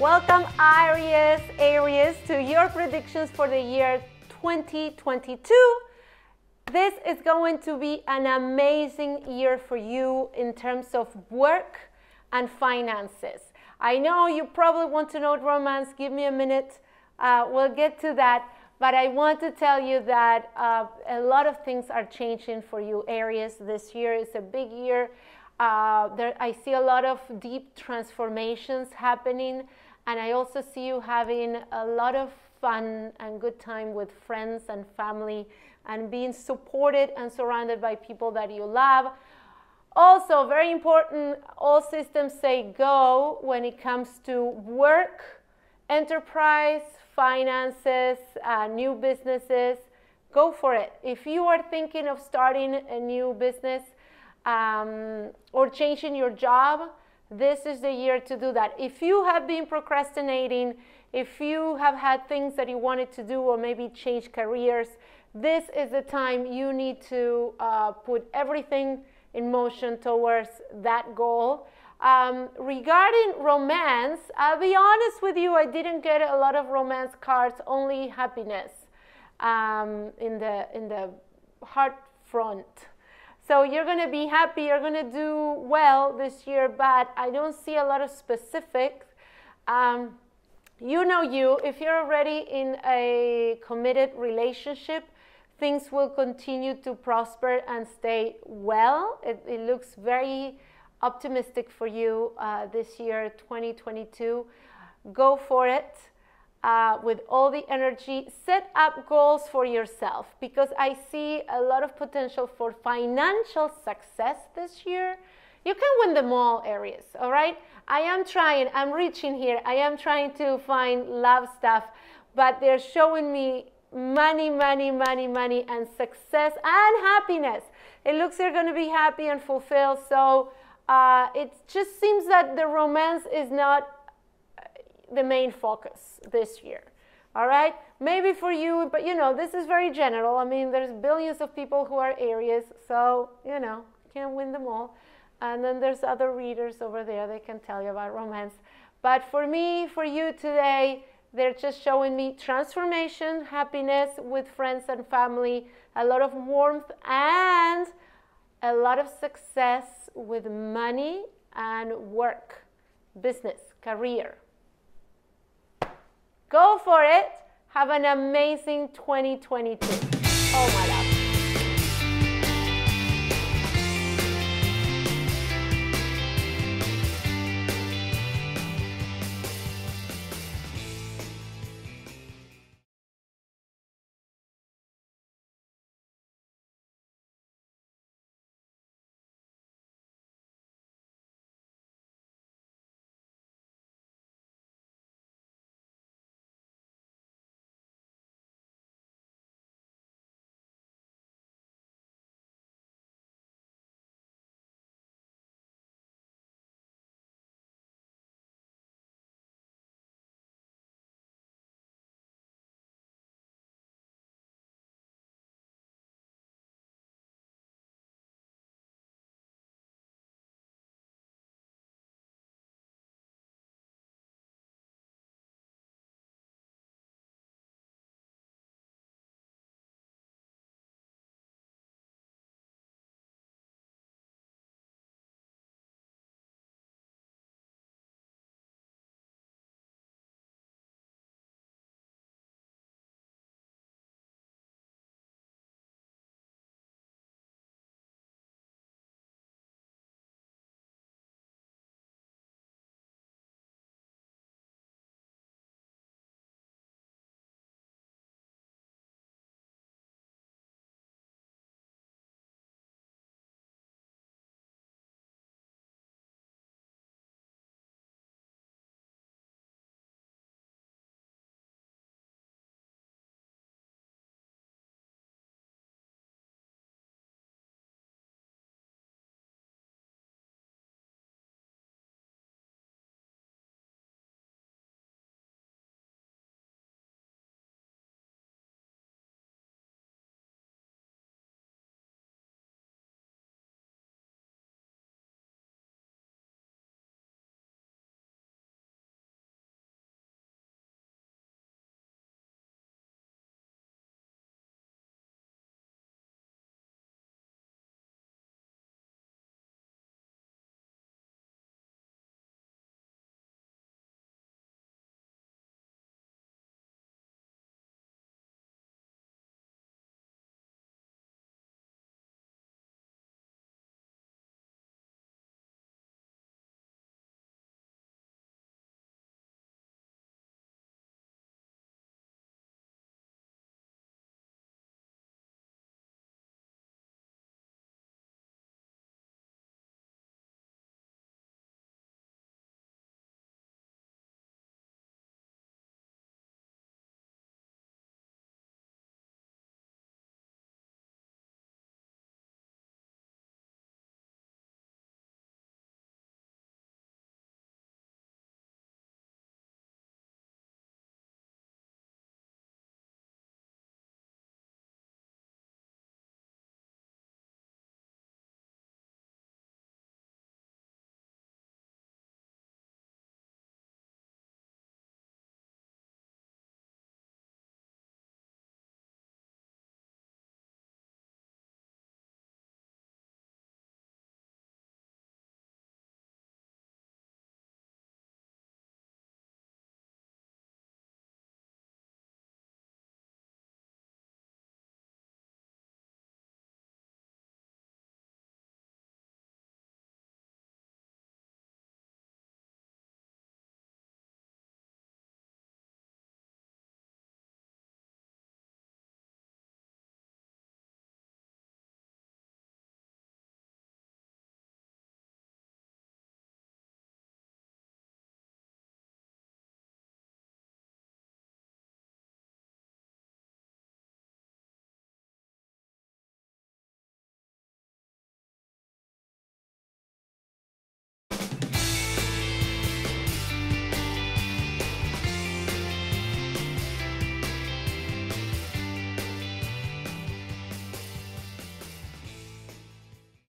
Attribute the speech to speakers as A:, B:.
A: Welcome, Aries, Aries, to your predictions for the year 2022. This is going to be an amazing year for you in terms of work and finances. I know you probably want to know romance. Give me a minute. Uh, we'll get to that. But I want to tell you that uh, a lot of things are changing for you, Aries. This year is a big year. Uh, there, I see a lot of deep transformations happening, and I also see you having a lot of fun and good time with friends and family and being supported and surrounded by people that you love. Also, very important, all systems say go when it comes to work, enterprise, finances, uh, new businesses. Go for it. If you are thinking of starting a new business um, or changing your job, this is the year to do that. If you have been procrastinating, if you have had things that you wanted to do or maybe change careers, this is the time you need to uh, put everything in motion towards that goal. Um, regarding romance, I'll be honest with you, I didn't get a lot of romance cards, only happiness um, in, the, in the heart front. So you're going to be happy, you're going to do well this year, but I don't see a lot of specifics. Um, you know you, if you're already in a committed relationship, things will continue to prosper and stay well. It, it looks very optimistic for you uh, this year, 2022. Go for it uh, with all the energy. Set up goals for yourself because I see a lot of potential for financial success this year. You can win them all Aries, all right? I am trying, I'm reaching here. I am trying to find love stuff, but they're showing me money, money, money, money, and success and happiness. It looks you're going to be happy and fulfilled. So uh, it just seems that the romance is not the main focus this year. All right, maybe for you, but you know, this is very general. I mean, there's billions of people who are Aries, so you know, can't win them all. And then there's other readers over there, they can tell you about romance. But for me, for you today, they're just showing me transformation, happiness with friends and family, a lot of warmth, and a lot of success with money and work, business, career. Go for it. Have an amazing 2022. Oh my God.